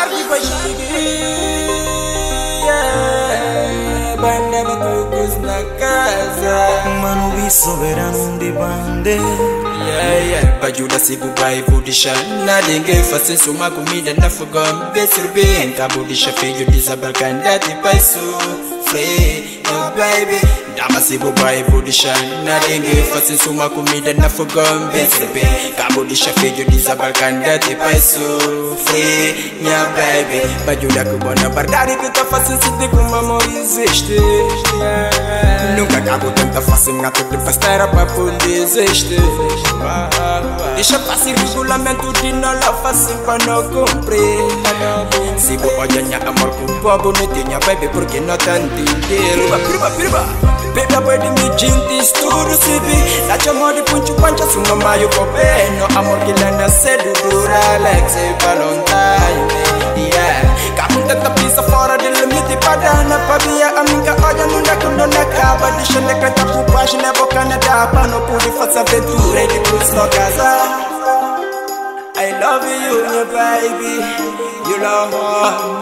ardi bashigi banda matukus na casa manu vi soberano de bande bajula sikubaivulisha nalingefa sesuma kumida nafugom besirbi entabudisha feyudiza balkandati baisu play, oh baby. Dama sibu bai budisha na denge Fasi suma kumida na fugombe sebe Kabudisha fejo disa te tipai sofre, nha baby. Bajula kubona bardari kuta fasi siti amor existe. Nunca acabo tanta na gato de pasteira pra poder existir Deixa passar regulamento de nola fácil para não cumprir. Sigo minha amor com bobo, não tinha baby porque não tanto Baby, boy de me jintis tudo se vi La chamo de punchu pancha su no mayo pope No amor la nace dura Alex e Valentine Yeah Kapunta ta pisa fora de limite Padana pa via amiga Olha não dá quando não acaba Deixa de cantar por página Boca na dapa Não pude fazer aventura E depois não casar I love you, baby You love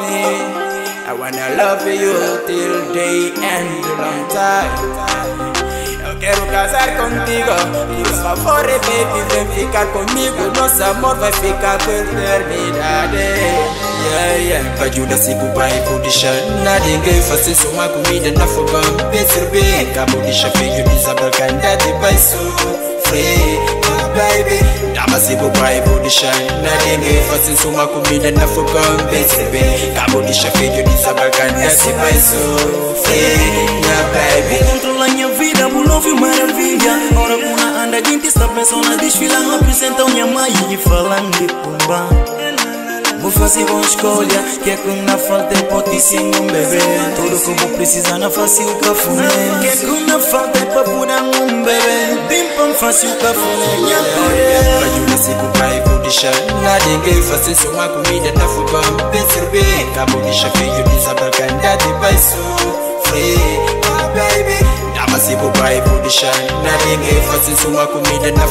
me I wanna love you till day end long time. Eu quero casar contigo Por favor, baby, vem ficar comigo Nosso amor vai ficar por eternidade Yeah, yeah. Bajuda se deixar Na isso uma comida na de filho de Isabel Candade Vai sofrer, oh baby Dama se pai vou deixar Na ninguém faz isso uma comida na fogão Pensa bem, acabou de filho de Isabel Candade Vai sofrer, yeah baby. Controla minha vida, bulovio maravilha Ora kuna anda gente está pensando desfilando Apresenta minha mãe e falando de pumba fácil escolha Que é que na falta é potíssimo um bebê Tudo que vou precisar na fácil cafuné Que é que na falta é pra purar um bebê bim pão fácil o cafuné Ajuda se com o pai vou deixar na ninguém fazer só uma comida na Pense Bem servir Cabo de chaveio desabarcando de baixo Free se pai vou deixar Na ninguém faz isso uma comida na